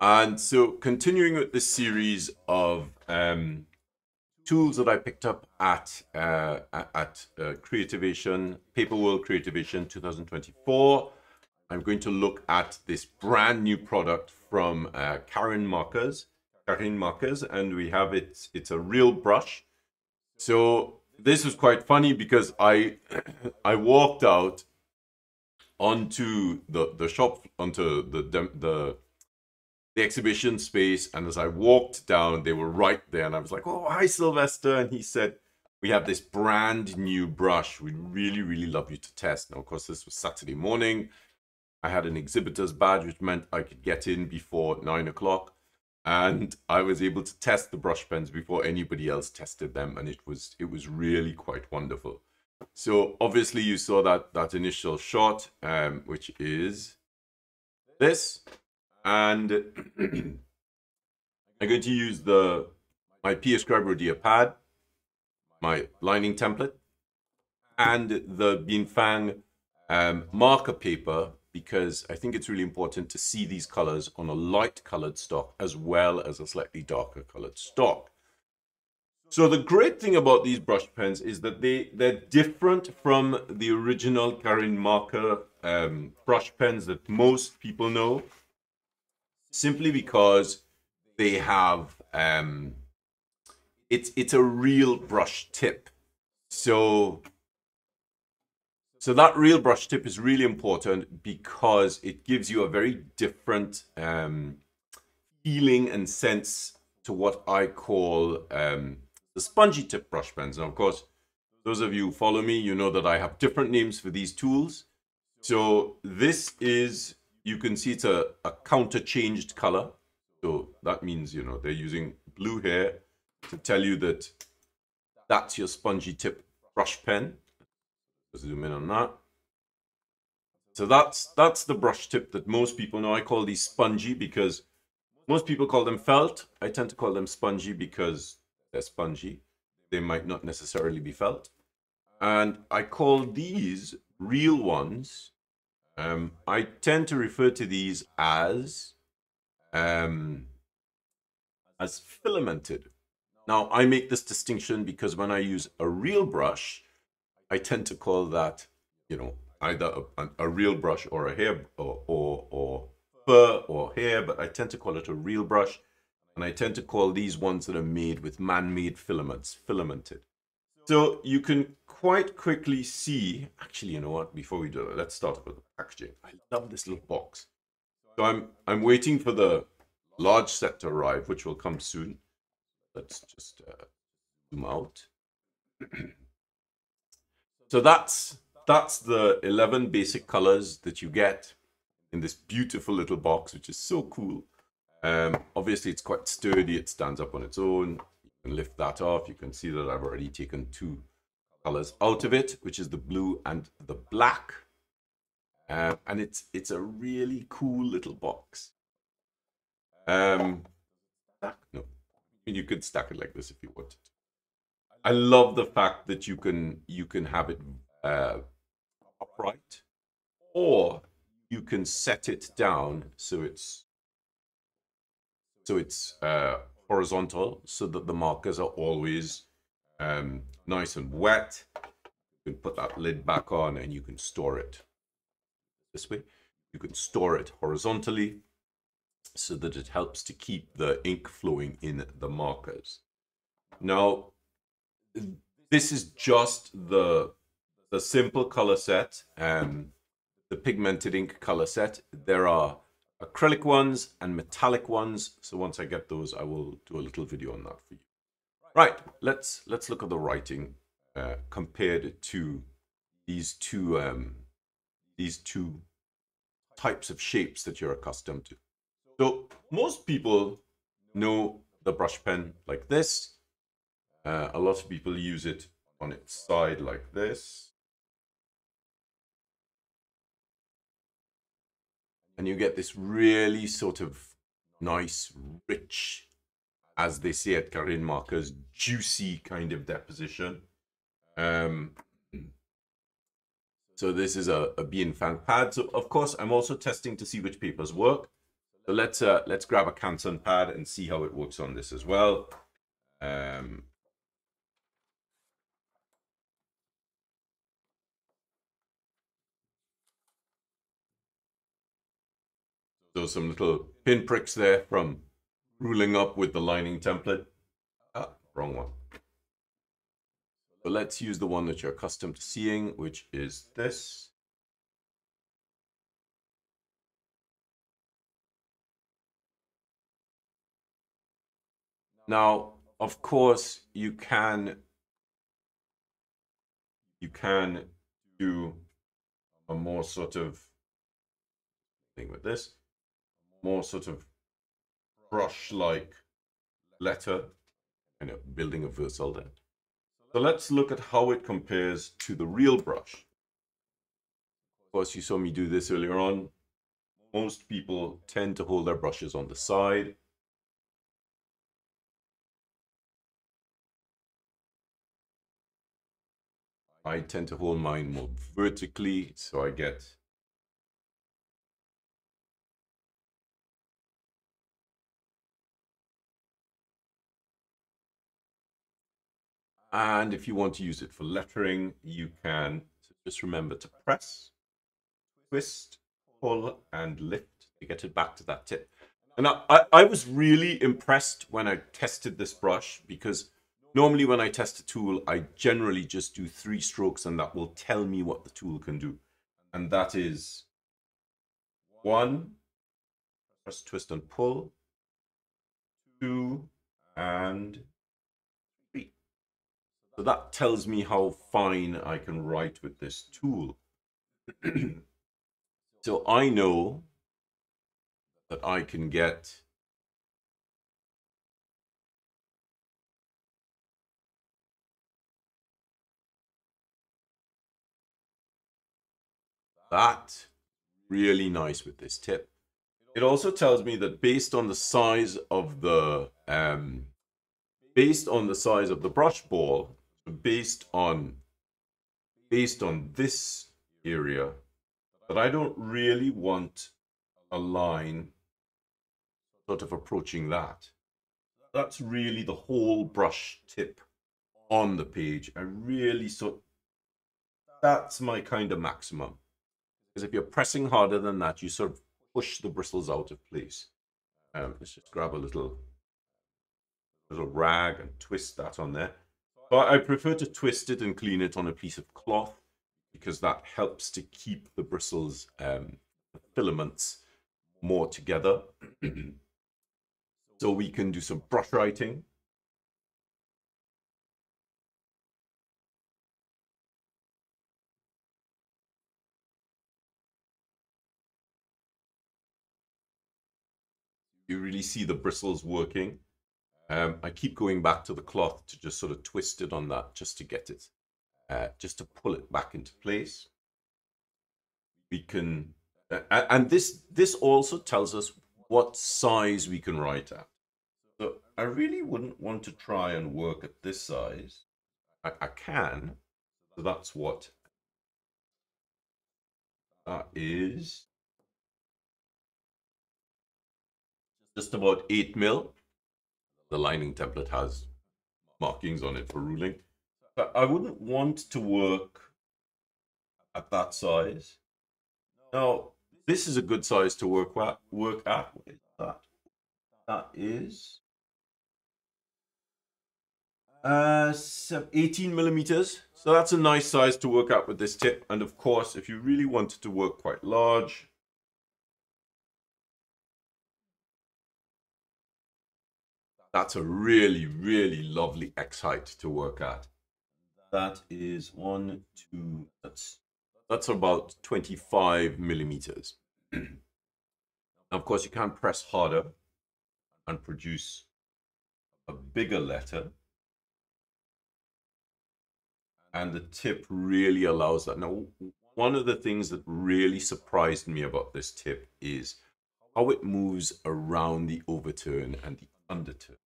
And so continuing with this series of um, tools that I picked up at uh, at uh, Creativation, Paper World Creativation 2024, I'm going to look at this brand new product from uh, Karin Markers, Karin Markers, and we have it. It's a real brush. So this was quite funny because I I walked out onto the the shop onto the the the exhibition space and as I walked down they were right there and I was like oh hi Sylvester and he said we have this brand new brush. We'd really really love you to test. Now of course this was Saturday morning. I had an exhibitor's badge which meant I could get in before nine o'clock and I was able to test the brush pens before anybody else tested them and it was it was really quite wonderful. So obviously you saw that, that initial shot, um, which is this. And I'm going to use the my PA Scribe pad, my lining template, and the Bienfang um, marker paper because I think it's really important to see these colors on a light colored stock as well as a slightly darker colored stock. So the great thing about these brush pens is that they, they're different from the original Karin marker um, brush pens that most people know, simply because they have, um, it's, it's a real brush tip. So, so that real brush tip is really important because it gives you a very different um, feeling and sense to what I call um, the spongy tip brush pens. And of course, those of you who follow me, you know that I have different names for these tools. So this is, you can see it's a, a counter changed color. So that means, you know, they're using blue here to tell you that that's your spongy tip brush pen. Let's zoom in on that. So that's that's the brush tip that most people know. I call these spongy because most people call them felt. I tend to call them spongy because they're spongy. They might not necessarily be felt. And I call these real ones. Um, I tend to refer to these as um, as filamented. Now, I make this distinction because when I use a real brush, I tend to call that, you know, either a, a real brush or a hair or, or, or fur or hair, but I tend to call it a real brush and I tend to call these ones that are made with man-made filaments, filamented. So you can quite quickly see, actually, you know what, before we do it, let's start with the packaging. I love this little box. So I'm, I'm waiting for the large set to arrive, which will come soon. Let's just uh, zoom out. so that's, that's the 11 basic colors that you get in this beautiful little box, which is so cool. Um, obviously, it's quite sturdy. It stands up on its own. Lift that off. You can see that I've already taken two colors out of it, which is the blue and the black. Um, and it's it's a really cool little box. Um, no, you could stack it like this if you wanted. I love the fact that you can you can have it uh, upright, or you can set it down so it's so it's uh, horizontal so that the markers are always um, nice and wet. You can put that lid back on and you can store it this way. You can store it horizontally so that it helps to keep the ink flowing in the markers. Now, this is just the, the simple color set, um, the pigmented ink color set. There are acrylic ones and metallic ones. So once I get those, I will do a little video on that for you. Right, let's let's look at the writing uh, compared to these two um, these two types of shapes that you're accustomed to. So most people know the brush pen like this. Uh, a lot of people use it on its side like this. And you get this really sort of nice, rich, as they say at Karin Markers, juicy kind of deposition. Um, so this is a, a Bienfang pad. So of course, I'm also testing to see which papers work. So let's uh, let's grab a Canson pad and see how it works on this as well. Um, so some little pinpricks there from ruling up with the lining template. Ah, wrong one. But let's use the one that you're accustomed to seeing, which is this. Now, of course, you can you can do a more sort of thing with this, more sort of brush-like letter, and you know, building a versal there. So let's look at how it compares to the real brush. Of course, you saw me do this earlier on. Most people tend to hold their brushes on the side. I tend to hold mine more vertically, so I get And if you want to use it for lettering, you can just remember to press, twist, pull, and lift to get it back to that tip. And I, I, was really impressed when I tested this brush because normally when I test a tool, I generally just do three strokes and that will tell me what the tool can do. And that is one, press, twist, and pull, two, and so that tells me how fine I can write with this tool. so I know that I can get that really nice with this tip. It also tells me that based on the size of the um, based on the size of the brush ball, based on based on this area but I don't really want a line sort of approaching that. That's really the whole brush tip on the page. I really so that's my kind of maximum. Because if you're pressing harder than that, you sort of push the bristles out of place. Um, let's just grab a little little rag and twist that on there. But I prefer to twist it and clean it on a piece of cloth because that helps to keep the bristles, um, the filaments more together. so we can do some brush writing. You really see the bristles working. Um, I keep going back to the cloth to just sort of twist it on that just to get it, uh, just to pull it back into place. We can, uh, and this this also tells us what size we can write at. So I really wouldn't want to try and work at this size. I, I can, so that's what that is. Just about 8 mil the lining template has markings on it for ruling. But I wouldn't want to work at that size. Now, this is a good size to work at. Work at. That? That is uh, 18 millimeters. So that's a nice size to work at with this tip. And of course, if you really wanted to work quite large, That's a really, really lovely X height to work at. That is one, two, that's, that's about 25 millimeters. of course, you can press harder and produce a bigger letter. And the tip really allows that. Now, one of the things that really surprised me about this tip is how it moves around the overturn and the underturn.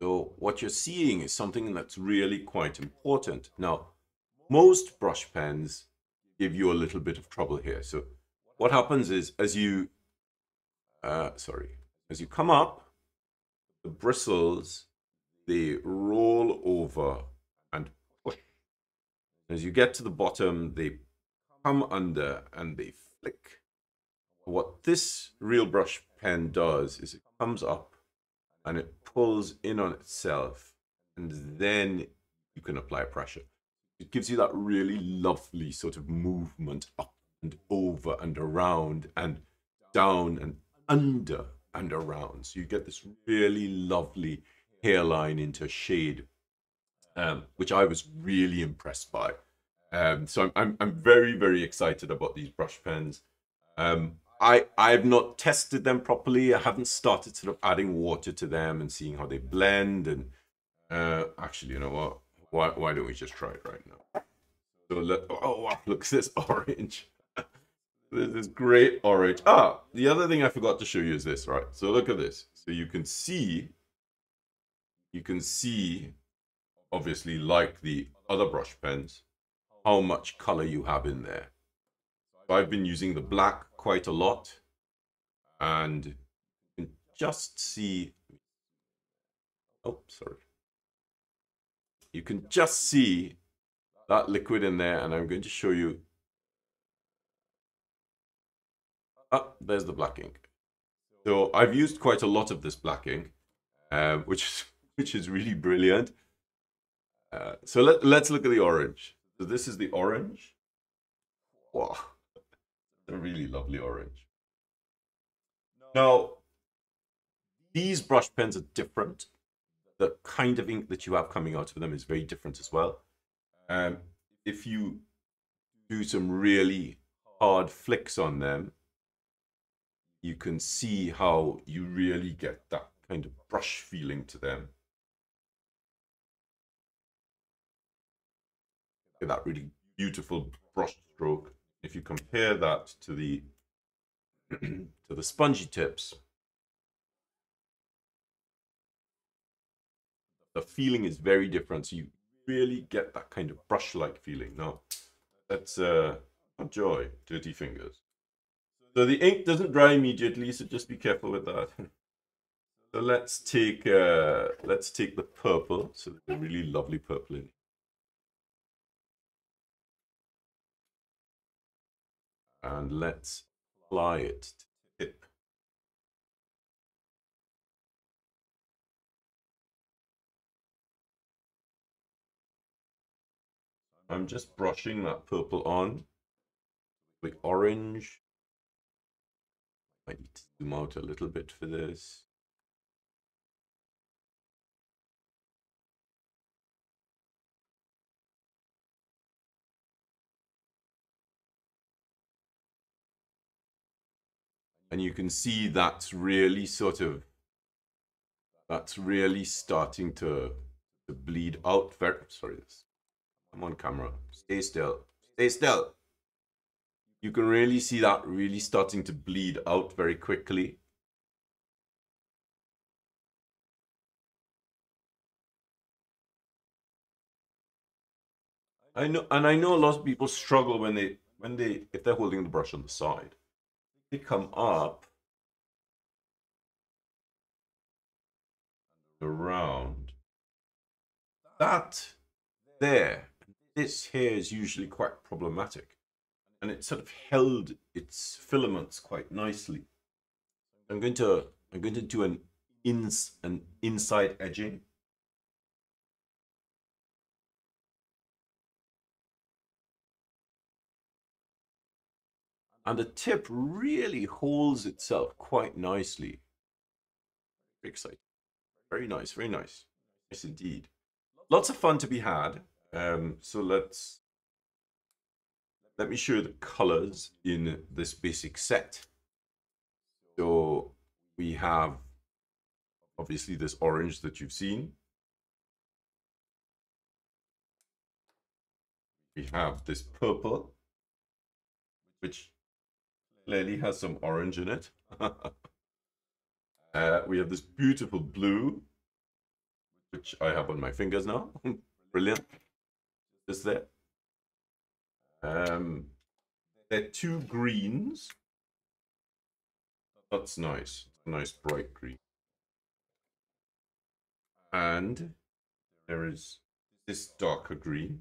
So what you're seeing is something that's really quite important. Now, most brush pens give you a little bit of trouble here. So what happens is as you, uh, sorry, as you come up, the bristles, they roll over and push. As you get to the bottom, they come under and they flick. What this real brush pen does is it comes up and it pulls in on itself and then you can apply pressure. It gives you that really lovely sort of movement up and over and around and down and under and around. So you get this really lovely hairline into shade, um, which I was really impressed by. Um, so I'm, I'm, I'm very, very excited about these brush pens. Um, I, I've not tested them properly. I haven't started sort of adding water to them and seeing how they blend. And uh, actually, you know what? Why, why don't we just try it right now? So let, oh, wow, look at this orange. This is great orange. Ah, the other thing I forgot to show you is this, right? So look at this. So you can see, you can see, obviously, like the other brush pens, how much color you have in there. So I've been using the black quite a lot. And just see, oh, sorry. You can just see that liquid in there. And I'm going to show you Ah, there's the black ink. So I've used quite a lot of this black ink, um, which is which is really brilliant. Uh, so let let's look at the orange. So this is the orange. Wow, a really lovely orange. Now, these brush pens are different. The kind of ink that you have coming out of them is very different as well. Um, if you do some really hard flicks on them, you can see how you really get that kind of brush feeling to them. Get that really beautiful brush stroke. If you compare that to the to the spongy tips, the feeling is very different. So you really get that kind of brush-like feeling. Now, that's uh, a joy, dirty fingers. So the ink doesn't dry immediately, so just be careful with that. so let's take uh, let's take the purple. So a really lovely purple in And let's apply it to tip. I'm just brushing that purple on. The orange I need to zoom out a little bit for this. And you can see that's really sort of, that's really starting to, to bleed out very, sorry, I'm on camera, stay still, stay still. You can really see that really starting to bleed out very quickly. I know, and I know a lot of people struggle when they, when they, if they're holding the brush on the side, come up around. That there, this here is usually quite problematic and it sort of held its filaments quite nicely. I'm going to I'm going to do an ins an inside edging. And the tip really holds itself quite nicely. Very exciting. Very nice, very nice. Yes, indeed. Lots of fun to be had. Um, so let's let me show you the colors in this basic set. So we have obviously this orange that you've seen. We have this purple, which clearly has some orange in it. uh, we have this beautiful blue, which I have on my fingers now. Brilliant. Just there. Um, They're two greens. That's nice. Nice bright green. And there is this darker green.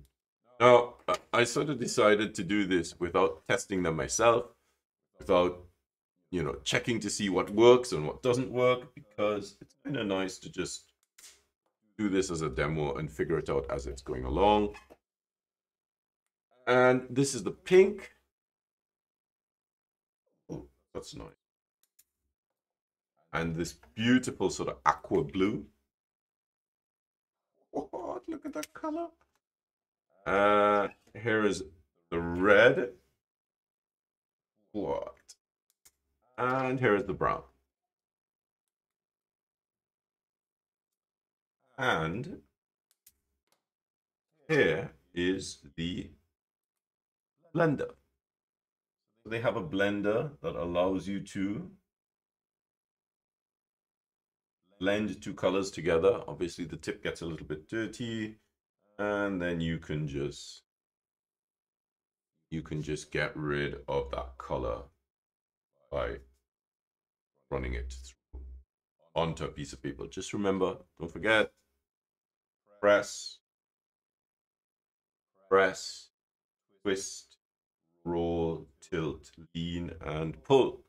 Now, I sort of decided to do this without testing them myself, without, you know, checking to see what works and what doesn't work, because it's kind of nice to just do this as a demo and figure it out as it's going along. And this is the pink. Oh, that's nice. And this beautiful sort of aqua blue. Oh, look at that color. Uh, here is the red. What? And here is the brown. And here is the blender. They have a blender that allows you to blend two colors together. Obviously the tip gets a little bit dirty and then you can just you can just get rid of that color by running it through onto a piece of paper. Just remember, don't forget, press, press, twist, roll, tilt, lean, and pull.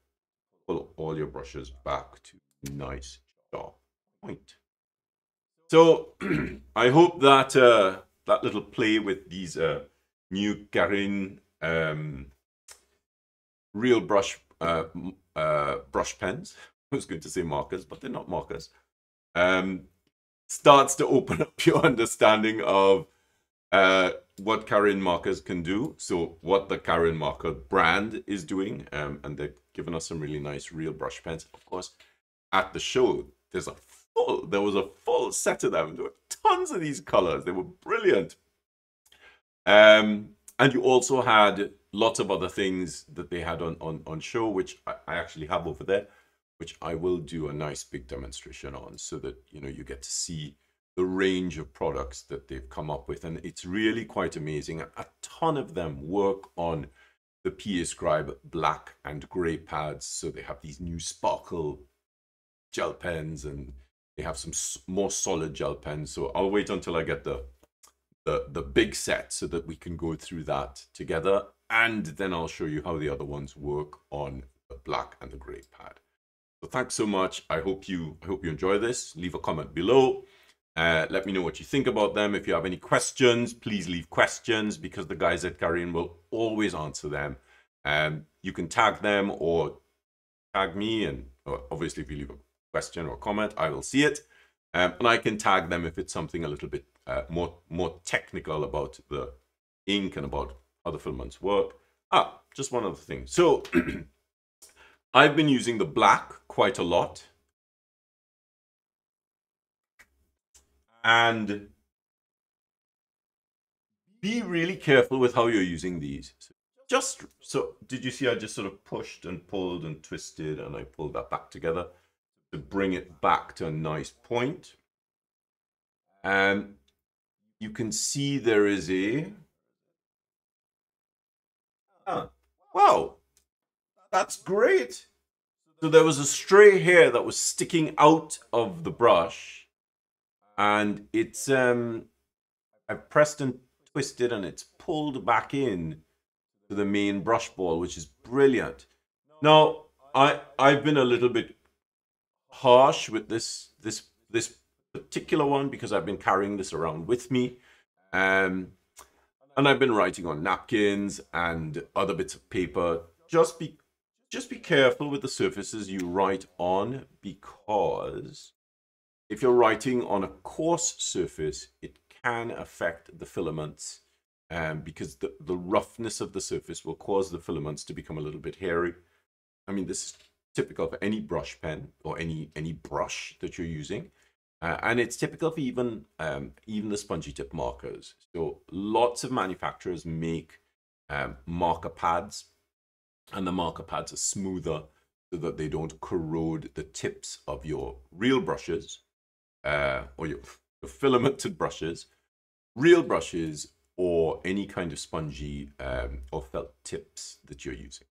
Pull all your brushes back to nice sharp point. So I hope that uh, that little play with these uh, new Karin um, real brush uh, uh, brush pens. I was going to say markers, but they're not markers. Um, starts to open up your understanding of uh, what Karin markers can do. So what the Karin marker brand is doing, um, and they've given us some really nice real brush pens. Of course, at the show, there's a full, there was a full set of them. There were tons of these colors. They were brilliant. Um, and you also had lots of other things that they had on, on, on show, which I, I actually have over there, which I will do a nice big demonstration on so that, you know, you get to see the range of products that they've come up with. And it's really quite amazing. A ton of them work on the PA Scribe black and gray pads. So they have these new sparkle gel pens and they have some more solid gel pens. So I'll wait until I get the, the, the big set so that we can go through that together. And then I'll show you how the other ones work on the black and the gray pad. So thanks so much. I hope you, I hope you enjoy this. Leave a comment below. Uh, let me know what you think about them. If you have any questions, please leave questions because the guys at Karin will always answer them. Um, you can tag them or tag me. And uh, obviously, if you leave a question or comment, I will see it. Um, and I can tag them if it's something a little bit uh, more, more technical about the ink and about how the filaments work. Ah, just one other thing. So I've been using the black quite a lot. And be really careful with how you're using these. Just so, did you see I just sort of pushed and pulled and twisted and I pulled that back together? to bring it back to a nice point. And you can see there is a, wow, that's great. So there was a stray hair that was sticking out of the brush and it's, um, I pressed and twisted and it's pulled back in to the main brush ball, which is brilliant. Now, I, I've been a little bit harsh with this this this particular one because I've been carrying this around with me. Um, and I've been writing on napkins and other bits of paper. Just be just be careful with the surfaces you write on because if you're writing on a coarse surface, it can affect the filaments um, because the, the roughness of the surface will cause the filaments to become a little bit hairy. I mean, this is typical of any brush pen or any any brush that you're using. Uh, and it's typical for even um, even the spongy tip markers. So lots of manufacturers make um, marker pads, and the marker pads are smoother so that they don't corrode the tips of your real brushes uh, or your, your filamented brushes. Real brushes or any kind of spongy um, or felt tips that you're using.